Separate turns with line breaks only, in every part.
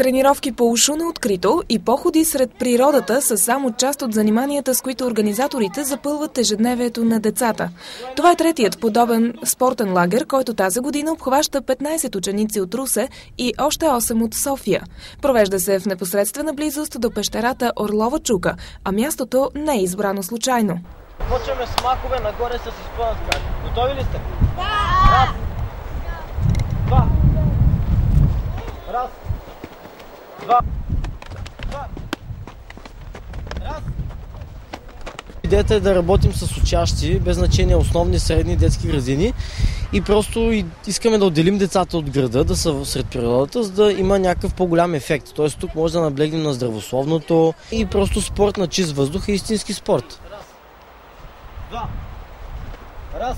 Тренировки по ушо на открито и походи сред природата са само част от заниманията, с които организаторите запълват ежедневието на децата. Това е третият подобен спортен лагер, който тази година обхваща 15 ученици от Русе и още 8 от София. Провежда се в непосредствена близост до пещерата Орлова Чука, а мястото не е избрано случайно.
Почваме с махове нагоре с изпълнат Готови ли сте?
Да!
Раз, два, раз, два, два, раз. Идеята е да работим с учащи, без значение основни, средни детски градини и просто искаме да отделим децата от града, да са сред природата, за да има някакъв по-голям ефект. Тоест тук може да наблегнем на здравословното и просто спорт на чист въздух е истински спорт. Раз, два, раз,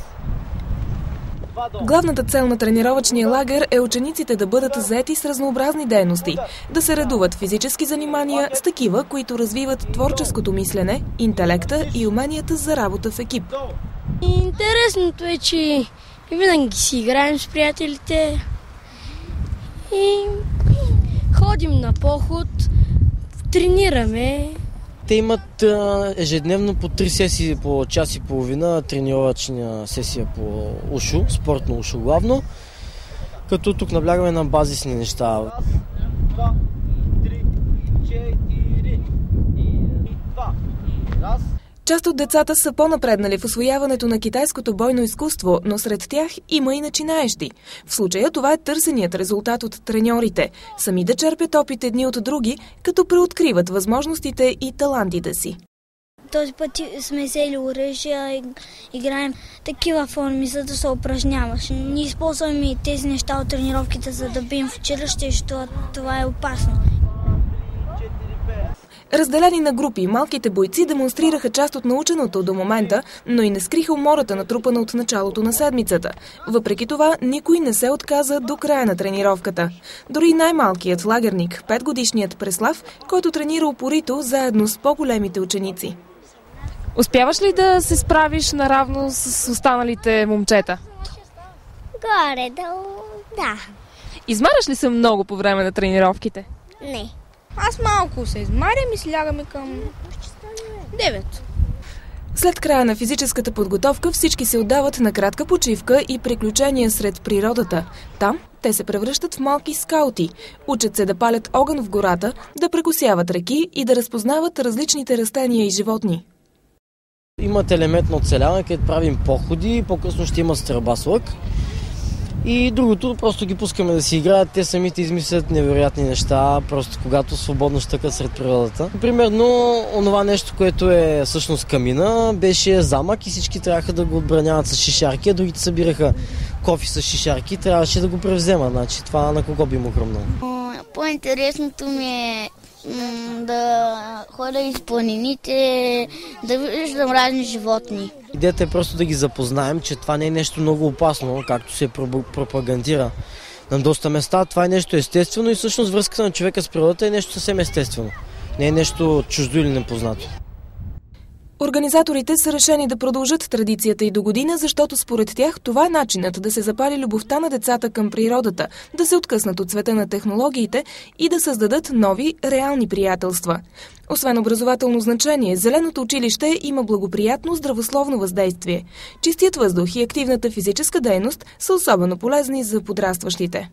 Главната цел на тренировъчния лагер е учениците да бъдат заети с разнообразни дейности, да се редуват физически занимания с такива, които развиват творческото мислене, интелекта и уменията за работа в екип.
Интересното е, че винаги си играем с приятелите и ходим на поход, тренираме,
те имат ежедневно по три сесии по час и половина тренировъчна сесия по ушо, спортно ушо главно, като тук наблягаме на базисни неща. Раз, два, три, четири и два. Раз,
Част от децата са по-напреднали в освояването на китайското бойно изкуство, но сред тях има и начинаещи. В случая това е търсеният резултат от треньорите. Сами да черпят опит едни от други, като преоткриват възможностите и талантите си.
Този път сме взели оръжия играем такива форми, за да се упражняваш. Ние използваме и тези неща от тренировките, за да бием в училище, защото това е опасно.
Разделени на групи, малките бойци демонстрираха част от наученото до момента, но и не скриха умората натрупана от началото на седмицата. Въпреки това, никой не се отказа до края на тренировката. Дори най-малкият лагерник, петгодишният Преслав, който тренира упорито заедно с по-големите ученици.
Успяваш ли да се справиш наравно с останалите момчета?
Горе-долу, да.
Измаряш ли се много по време на тренировките?
Не.
Аз малко се измарям и слягаме към 9.
След края на физическата подготовка всички се отдават на кратка почивка и приключения сред природата. Там те се превръщат в малки скаути. Учат се да палят огън в гората, да прекусяват реки и да разпознават различните растения и животни.
Имат елемент на оцеляване, където правим походи, по-късно ще има стрелба с лък. И другото, просто ги пускаме да си играят, те самите измислят невероятни неща, просто когато свободно щъкат сред природата. Примерно, онова нещо, което е всъщност камина, беше замък и всички трябваха да го отбраняват с шишарки, а другите събираха кофи с шишарки, трябваше да го превземат. Значи това на кого би му хрумнало?
По-интересното ми е да ходя из планините, да виждам разни животни.
Идеята е просто да ги запознаем, че това не е нещо много опасно, както се пропагандира на доста места. Това е нещо естествено и всъщност връзката на човека с природата е нещо съвсем естествено. Не е нещо чуждо или непознато.
Организаторите са решени да продължат традицията и до година, защото според тях това е начинът да се запали любовта на децата към природата, да се откъснат от света на технологиите и да създадат нови, реални приятелства. Освен образователно значение, Зеленото училище има благоприятно здравословно въздействие. Чистият въздух и активната физическа дейност са особено полезни за подрастващите.